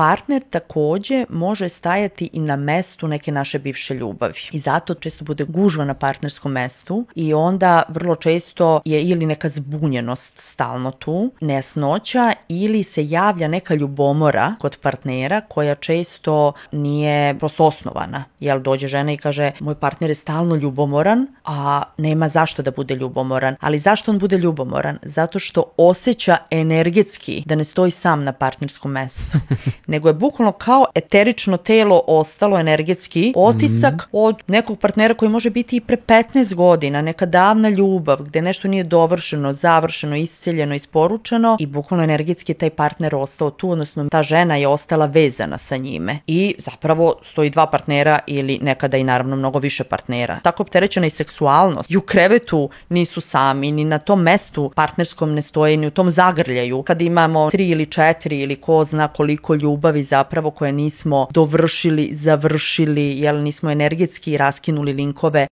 partner takođe može stajati i na mestu neke naše bivše ljubavi. I zato često bude gužva na partnerskom mestu i onda vrlo često je ili neka zbunjenost stalno tu, nesnoća ili se javlja neka ljubomora kod partnera koja često nije prosto osnovana. Jel dođe žena i kaže moj partner je stalno ljubomoran, a nema zašto da bude ljubomoran. Ali zašto on bude ljubomoran? Zato što osjeća energetski da ne stoji sam na partnerskom mestu. Nego je bukvalno kao eterično telo ostalo energetski otisak mm -hmm. od nekog partnera koji može biti i pre 15 godina, neka davna ljubav gde nešto nije dovršeno, završeno, isceljeno, isporučeno i bukvalno energetski taj partner ostao tu, odnosno ta žena je ostala vezana sa njime. I zapravo stoji dva partnera ili nekada i naravno mnogo više partnera. Tako opterećena i seksualnost. I u krevetu nisu sami, ni na tom mestu partnerskom ne stoje, ni u tom zagrljaju. Kad imamo tri ili četiri ili ko zna koliko ljubavi zapravo koje nismo dovršili, završili, jel nismo energetski raskinuli linkove